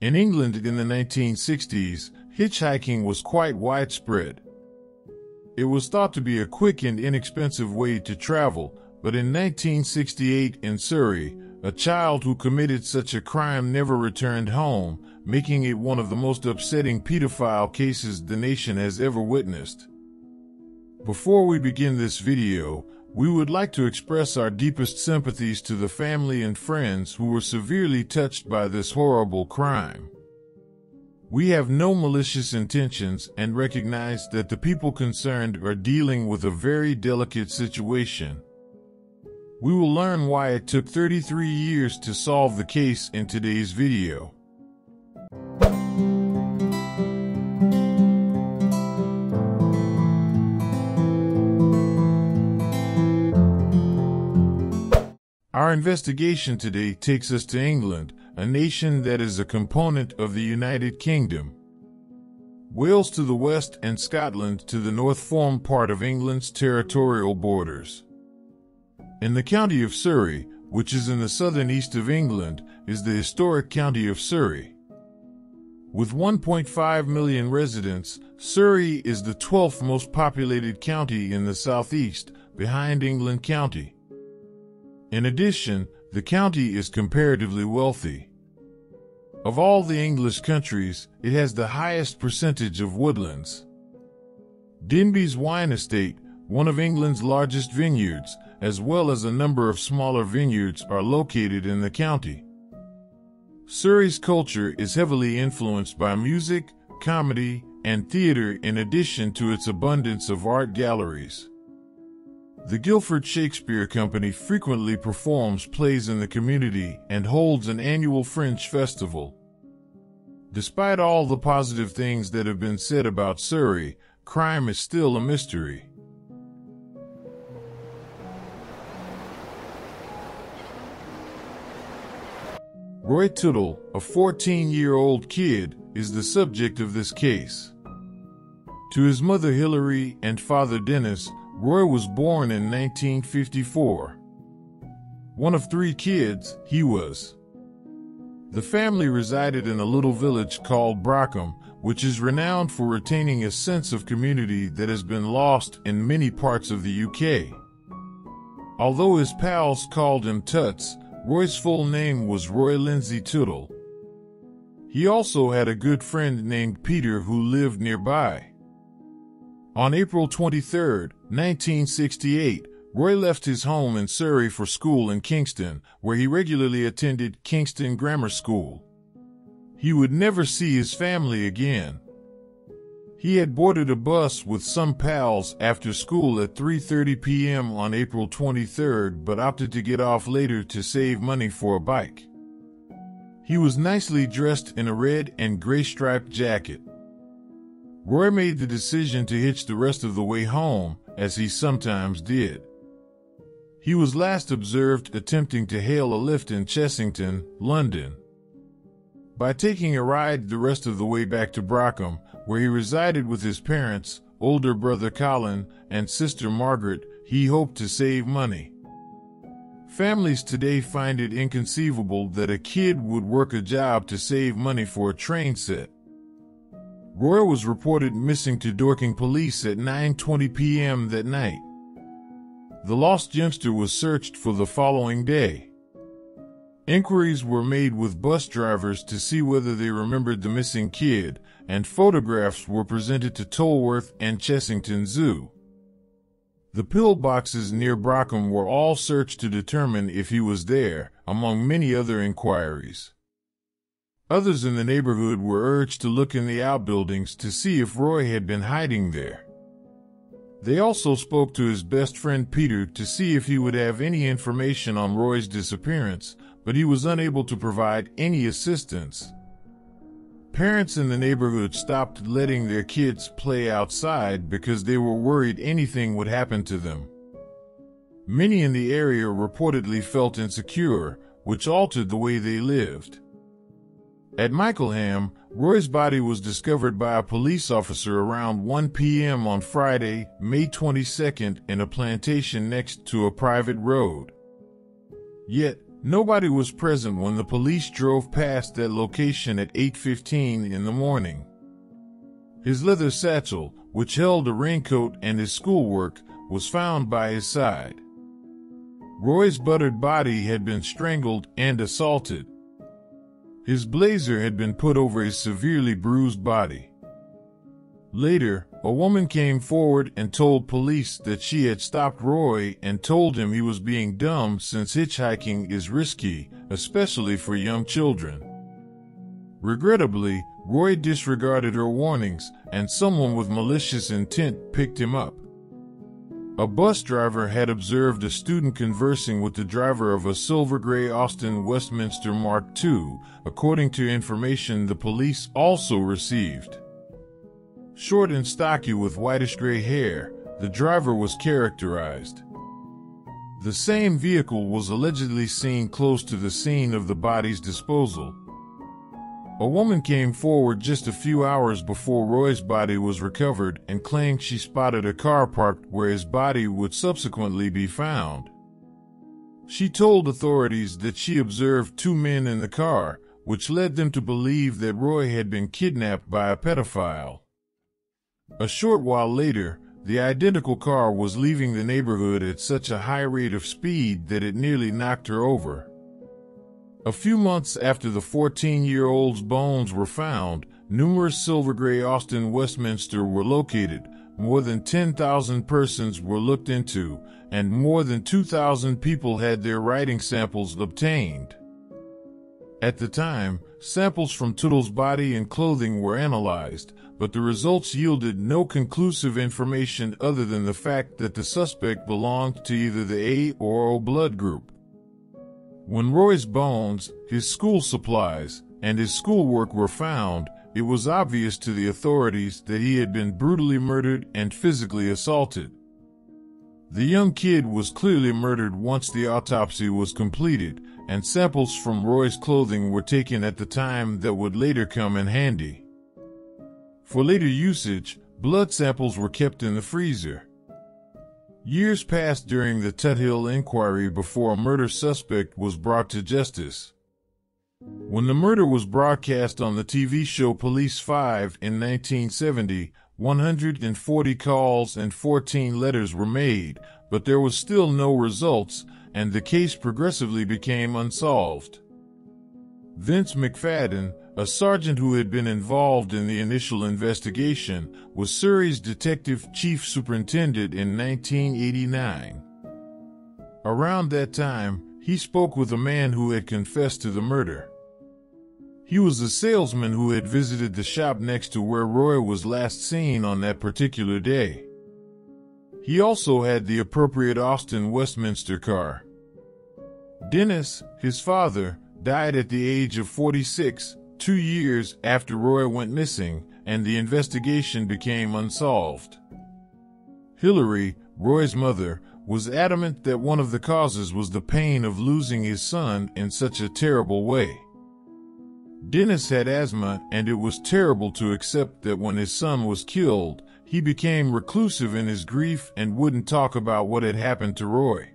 In England in the 1960s, hitchhiking was quite widespread. It was thought to be a quick and inexpensive way to travel, but in 1968 in Surrey, a child who committed such a crime never returned home, making it one of the most upsetting pedophile cases the nation has ever witnessed. Before we begin this video, we would like to express our deepest sympathies to the family and friends who were severely touched by this horrible crime. We have no malicious intentions and recognize that the people concerned are dealing with a very delicate situation. We will learn why it took 33 years to solve the case in today's video. Our investigation today takes us to England, a nation that is a component of the United Kingdom. Wales to the west and Scotland to the north form part of England's territorial borders. In the county of Surrey, which is in the southern east of England, is the historic county of Surrey. With 1.5 million residents, Surrey is the 12th most populated county in the southeast, behind England County. In addition, the county is comparatively wealthy. Of all the English countries, it has the highest percentage of woodlands. Denbies Wine Estate, one of England's largest vineyards, as well as a number of smaller vineyards are located in the county. Surrey's culture is heavily influenced by music, comedy, and theater in addition to its abundance of art galleries. The Guildford Shakespeare Company frequently performs plays in the community and holds an annual Fringe festival. Despite all the positive things that have been said about Surrey, crime is still a mystery. Roy Tutill, a 14 year old kid, is the subject of this case. To his mother Hilary and father Dennis, Roy was born in 1954. One of three kids, he was. The family resided in a little village called Brockham, which is renowned for retaining a sense of community that has been lost in many parts of the UK. Although his pals called him Tuts, Roy's full name was Roy Linzee Tutill. He also had a good friend named Peter who lived nearby. On April 23, 1968, Roy left his home in Surrey for school in Kingston, where he regularly attended Kingston Grammar School. He would never see his family again. He had boarded a bus with some pals after school at 3:30 p.m. on April 23rd but opted to get off later to save money for a bike. He was nicely dressed in a red and gray striped jacket. Roy made the decision to hitch the rest of the way home, as he sometimes did. He was last observed attempting to hail a lift in Chessington, London. By taking a ride the rest of the way back to Brockham, where he resided with his parents, older brother Colin, and sister Margaret, he hoped to save money. Families today find it inconceivable that a kid would work a job to save money for a train set. Roy was reported missing to Dorking police at 9:20 p.m. that night. The lost youngster was searched for the following day. Inquiries were made with bus drivers to see whether they remembered the missing kid, and photographs were presented to Tolworth and Chessington Zoo. The pillboxes near Brockham were all searched to determine if he was there, among many other inquiries. Others in the neighborhood were urged to look in the outbuildings to see if Roy had been hiding there. They also spoke to his best friend Peter to see if he would have any information on Roy's disappearance, but he was unable to provide any assistance. Parents in the neighborhood stopped letting their kids play outside because they were worried anything would happen to them. Many in the area reportedly felt insecure, which altered the way they lived. At Mickleham, Roy's body was discovered by a police officer around 1 p.m. on Friday, May 22nd, in a plantation next to a private road. Yet, Nobody was present when the police drove past that location at 8.15 in the morning. His leather satchel, which held a raincoat and his schoolwork, was found by his side. Roy's buttered body had been strangled and assaulted. His blazer had been put over his severely bruised body. Later, a woman came forward and told police that she had stopped Roy and told him he was being dumb since hitchhiking is risky, especially for young children. Regrettably, Roy disregarded her warnings and someone with malicious intent picked him up. A bus driver had observed a student conversing with the driver of a silver gray Austin Westminster Mark II, according to information the police also received. Short and stocky with whitish gray hair, the driver was characterized. The same vehicle was allegedly seen close to the scene of the body's disposal, a woman came forward just a few hours before Roy's body was recovered and claimed she spotted a car parked where his body would subsequently be found. She told authorities that she observed two men in the car, which led them to believe that Roy had been kidnapped by a pedophile. A short while later, the identical car was leaving the neighborhood at such a high rate of speed that it nearly knocked her over. A few months after the 14 year old's bones were found, numerous silver gray Austin Westminster were located, more than 10,000 persons were looked into, and more than 2,000 people had their writing samples obtained. At the time, samples from Tutill's body and clothing were analyzed, but the results yielded no conclusive information other than the fact that the suspect belonged to either the A or O blood group. When Roy's bones, his school supplies, and his schoolwork were found, it was obvious to the authorities that he had been brutally murdered and physically assaulted. The young kid was clearly murdered once the autopsy was completed, and samples from Roy's clothing were taken at the time that would later come in handy. For later usage, blood samples were kept in the freezer. Years passed during the Tutill inquiry before a murder suspect was brought to justice. When the murder was broadcast on the TV show Police 5 in 1970, 140 calls and 14 letters were made, but there was still no results, and the case progressively became unsolved. Vince McFadden, a sergeant who had been involved in the initial investigation was Surrey's detective chief superintendent in 1989. Around that time, he spoke with a man who had confessed to the murder. He was a salesman who had visited the shop next to where Roy was last seen on that particular day. He also had the appropriate Austin Westminster car. Dennis, his father, died at the age of 46 two years after Roy went missing and the investigation became unsolved. Hillary, Roy's mother, was adamant that one of the causes was the pain of losing his son in such a terrible way. Dennis had asthma, and it was terrible to accept that when his son was killed, he became reclusive in his grief and wouldn't talk about what had happened to Roy.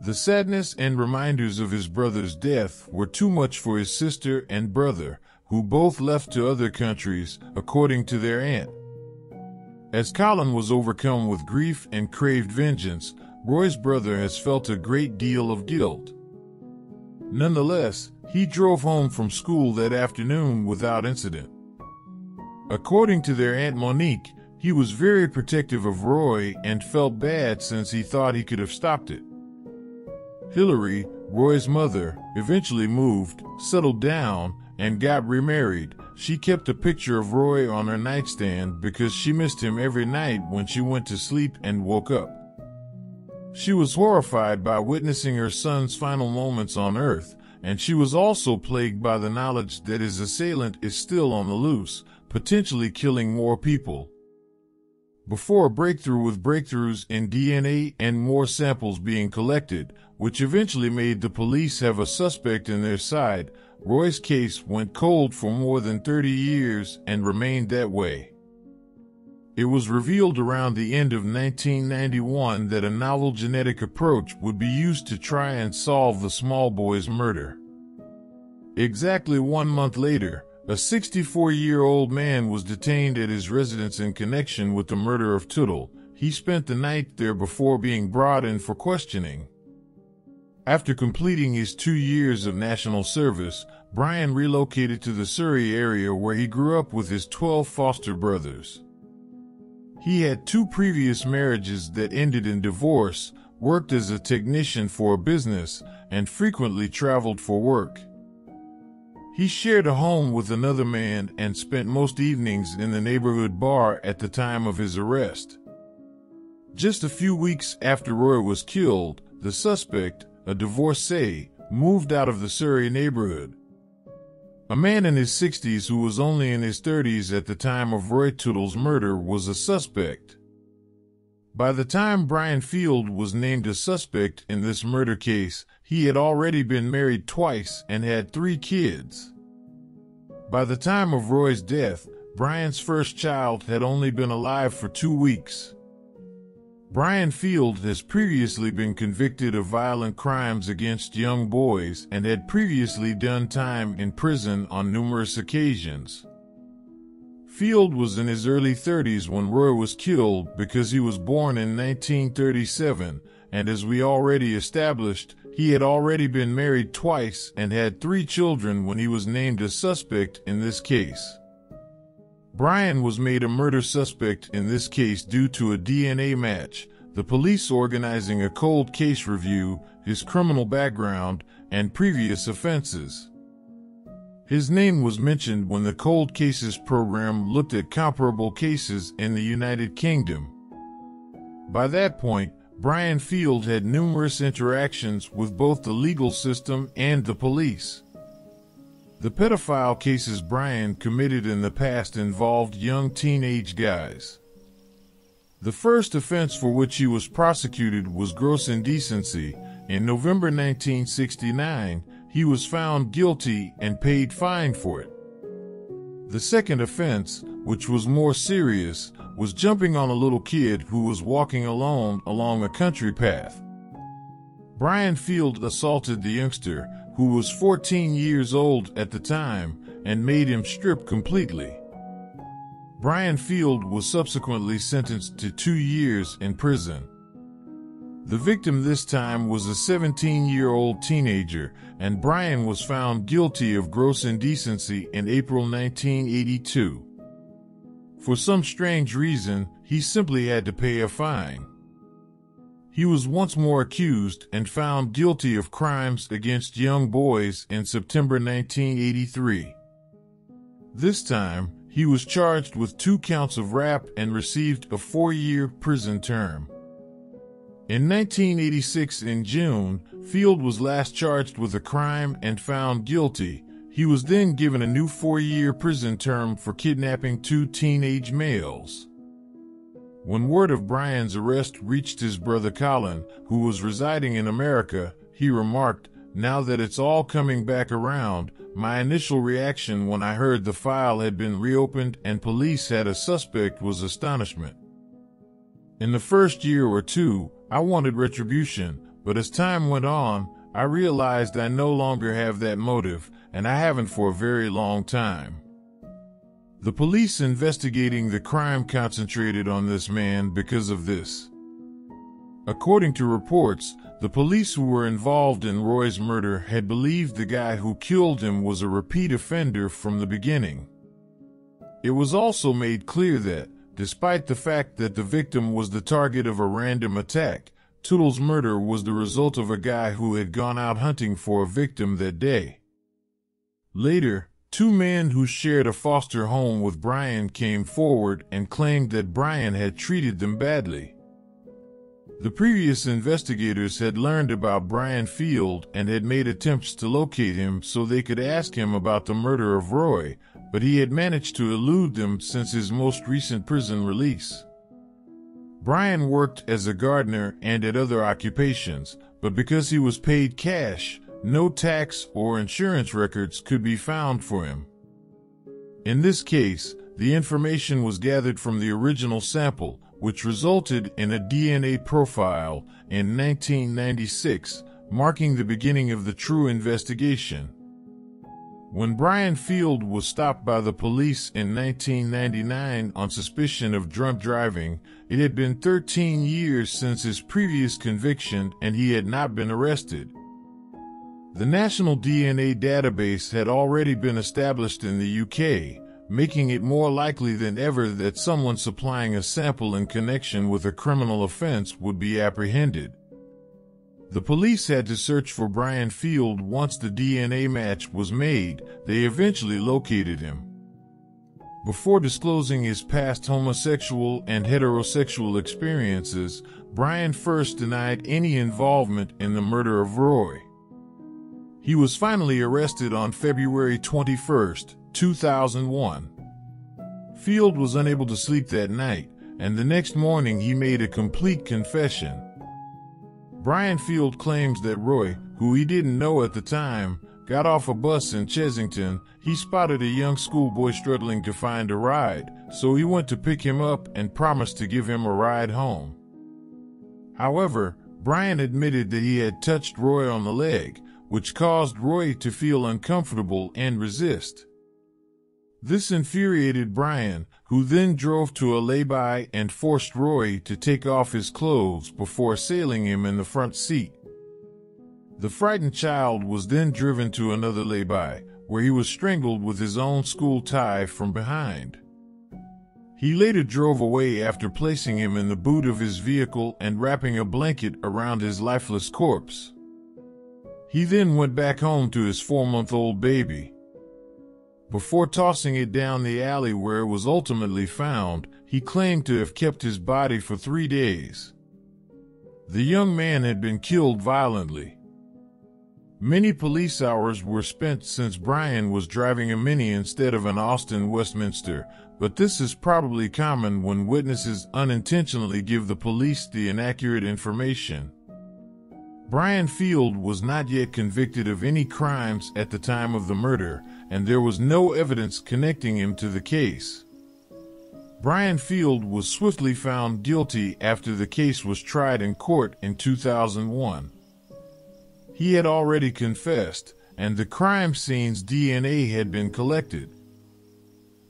The sadness and reminders of his brother's death were too much for his sister and brother, who both left to other countries, according to their aunt. As Colin was overcome with grief and craved vengeance, Roy's brother has felt a great deal of guilt. Nonetheless, he drove home from school that afternoon without incident. According to their Aunt Monique, he was very protective of Roy and felt bad since he thought he could have stopped it. Hillary, Roy's mother, eventually moved, settled down, and got remarried. She kept a picture of Roy on her nightstand because she missed him every night when she went to sleep and woke up. She was horrified by witnessing her son's final moments on earth, and she was also plagued by the knowledge that his assailant is still on the loose, potentially killing more people. Before a breakthrough with breakthroughs in DNA and more samples being collected, which eventually made the police have a suspect in their side, Roy's case went cold for more than 30 years and remained that way. It was revealed around the end of 1991 that a novel genetic approach would be used to try and solve the small boy's murder. Exactly one month later, a 64 year old man was detained at his residence in connection with the murder of Tutill. He spent the night there before being brought in for questioning. After completing his two years of national service, Brian relocated to the Surrey area where he grew up with his 12 foster brothers. He had two previous marriages that ended in divorce, worked as a technician for a business, and frequently traveled for work. He shared a home with another man and spent most evenings in the neighborhood bar at the time of his arrest. Just a few weeks after Roy was killed, the suspect, a divorcee, moved out of the Surrey neighborhood. A man in his 60s who was only in his 30s at the time of Roy Tutill's murder was a suspect. By the time Brian Field was named a suspect in this murder case, he had already been married twice and had three kids. By the time of Roy's death, Brian's first child had only been alive for two weeks. Brian Field has previously been convicted of violent crimes against young boys and had previously done time in prison on numerous occasions. Field was in his early 30s when Roy was killed because he was born in 1937, and as we already established, he had already been married twice and had three children when he was named a suspect in this case. Brian was made a murder suspect in this case due to a DNA match, the police organizing a cold case review, his criminal background, and previous offenses. His name was mentioned when the Cold Cases program looked at comparable cases in the United Kingdom. By that point, Brian Field had numerous interactions with both the legal system and the police. The pedophile cases Brian committed in the past involved young teenage guys. The first offense for which he was prosecuted was gross indecency. In November 1969, he was found guilty and paid fine for it. The second offense, which was more serious, was jumping on a little kid who was walking alone along a country path. Brian Field assaulted the youngster, who was 14 years old at the time, and made him strip completely. Brian Field was subsequently sentenced to two years in prison. The victim this time was a 17 year old teenager, and Brian was found guilty of gross indecency in April 1982. For some strange reason, he simply had to pay a fine. He was once more accused and found guilty of crimes against young boys in September 1983. This time, he was charged with two counts of rap and received a four-year prison term. In 1986 in June, Field was last charged with a crime and found guilty. He was then given a new four-year prison term for kidnapping two teenage males. When word of Brian's arrest reached his brother Colin, who was residing in America, he remarked, Now that it's all coming back around, my initial reaction when I heard the file had been reopened and police had a suspect was astonishment. In the first year or two, I wanted retribution, but as time went on, I realized I no longer have that motive, and I haven't for a very long time. The police investigating the crime concentrated on this man because of this. According to reports, the police who were involved in Roy's murder had believed the guy who killed him was a repeat offender from the beginning. It was also made clear that, despite the fact that the victim was the target of a random attack, Tutill's murder was the result of a guy who had gone out hunting for a victim that day. Later, Two men who shared a foster home with Brian came forward and claimed that Brian had treated them badly. The previous investigators had learned about Brian Field and had made attempts to locate him so they could ask him about the murder of Roy, but he had managed to elude them since his most recent prison release. Brian worked as a gardener and at other occupations, but because he was paid cash, no tax or insurance records could be found for him. In this case, the information was gathered from the original sample, which resulted in a DNA profile in 1996, marking the beginning of the true investigation. When Brian Field was stopped by the police in 1999 on suspicion of drunk driving, it had been 13 years since his previous conviction and he had not been arrested. The National DNA Database had already been established in the UK, making it more likely than ever that someone supplying a sample in connection with a criminal offense would be apprehended. The police had to search for Brian Field once the DNA match was made. They eventually located him. Before disclosing his past homosexual and heterosexual experiences, Brian first denied any involvement in the murder of Roy. He was finally arrested on February 21, 2001. Field was unable to sleep that night, and the next morning he made a complete confession. Brian Field claims that Roy, who he didn't know at the time, got off a bus in Chessington. He spotted a young schoolboy struggling to find a ride, so he went to pick him up and promised to give him a ride home. However, Brian admitted that he had touched Roy on the leg, which caused Roy to feel uncomfortable and resist. This infuriated Brian, who then drove to a lay-by and forced Roy to take off his clothes before assailing him in the front seat. The frightened child was then driven to another lay-by, where he was strangled with his own school tie from behind. He later drove away after placing him in the boot of his vehicle and wrapping a blanket around his lifeless corpse. He then went back home to his four-month-old baby. Before tossing it down the alley where it was ultimately found, he claimed to have kept his body for three days. The young man had been killed violently. Many police hours were spent since Brian was driving a Mini instead of an Austin Westminster, but this is probably common when witnesses unintentionally give the police the inaccurate information. Brian Field was not yet convicted of any crimes at the time of the murder, and there was no evidence connecting him to the case. Brian Field was swiftly found guilty after the case was tried in court in 2001. He had already confessed, and the crime scene's DNA had been collected.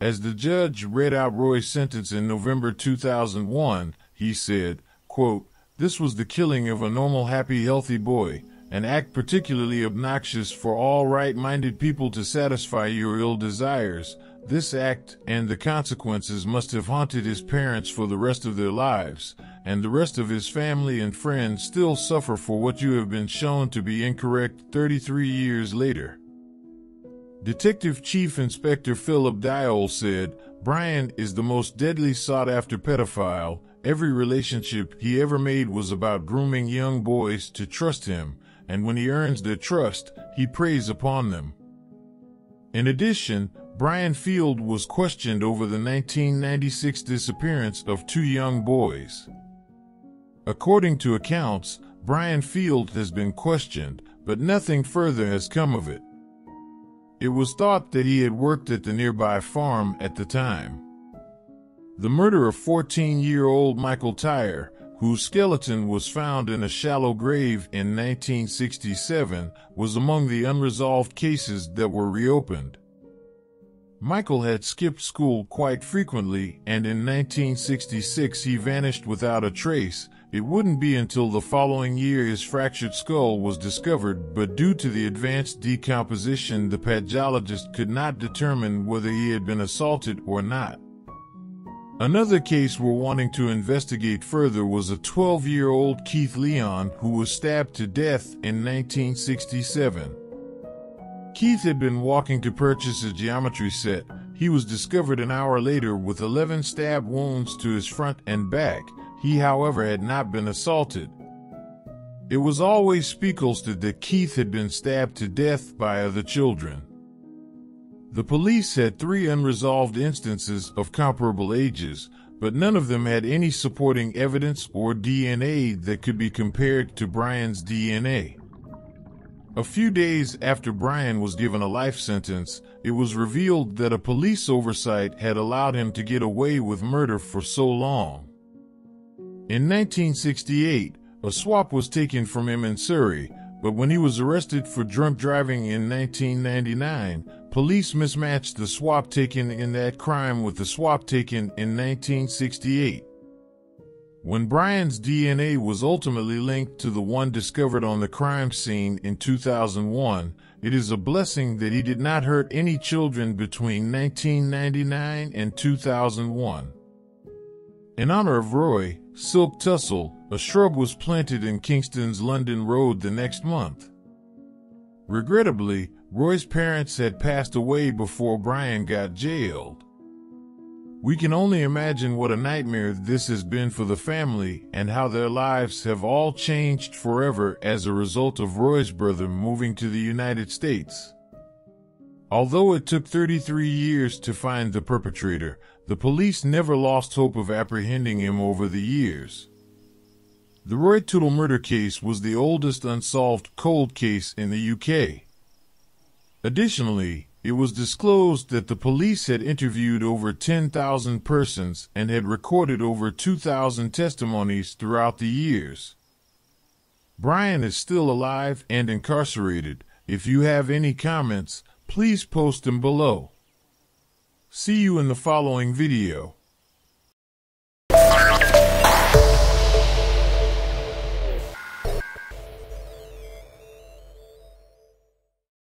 As the judge read out Roy's sentence in November 2001, he said, quote, this was the killing of a normal, happy, healthy boy, an act particularly obnoxious for all right-minded people to satisfy your ill desires. This act and the consequences must have haunted his parents for the rest of their lives, and the rest of his family and friends still suffer for what you have been shown to be incorrect 33 years later. Detective Chief Inspector Philip Diol said, Brian is the most deadly sought-after pedophile, Every relationship he ever made was about grooming young boys to trust him, and when he earns their trust, he preys upon them. In addition, Brian Field was questioned over the 1996 disappearance of two young boys. According to accounts, Brian Field has been questioned, but nothing further has come of it. It was thought that he had worked at the nearby farm at the time. The murder of 14-year-old Michael Tyre, whose skeleton was found in a shallow grave in 1967, was among the unresolved cases that were reopened. Michael had skipped school quite frequently, and in 1966 he vanished without a trace. It wouldn't be until the following year his fractured skull was discovered, but due to the advanced decomposition, the pathologist could not determine whether he had been assaulted or not. Another case we're wanting to investigate further was a 12-year-old Keith Lyon who was stabbed to death in 1967. Keith had been walking to purchase a geometry set. He was discovered an hour later with 11 stab wounds to his front and back. He, however, had not been assaulted. It was always speculated that Keith had been stabbed to death by other children. The police had three unresolved instances of comparable ages, but none of them had any supporting evidence or DNA that could be compared to Brian's DNA. A few days after Brian was given a life sentence, it was revealed that a police oversight had allowed him to get away with murder for so long. In 1968, a swap was taken from him in Surrey, but when he was arrested for drunk driving in 1999, police mismatched the swap taken in that crime with the swap taken in 1968. When Brian's DNA was ultimately linked to the one discovered on the crime scene in 2001, it is a blessing that he did not hurt any children between 1999 and 2001. In honor of Roy, Silk Tussle, a shrub was planted in Kingston's London Road the next month. Regrettably, Roy's parents had passed away before Brian got jailed. We can only imagine what a nightmare this has been for the family and how their lives have all changed forever as a result of Roy's brother moving to the United States. Although it took 33 years to find the perpetrator, the police never lost hope of apprehending him over the years. The Roy Tutill murder case was the oldest unsolved cold case in the UK. Additionally, it was disclosed that the police had interviewed over 10,000 persons and had recorded over 2,000 testimonies throughout the years. Brian is still alive and incarcerated. If you have any comments, please post them below. See you in the following video.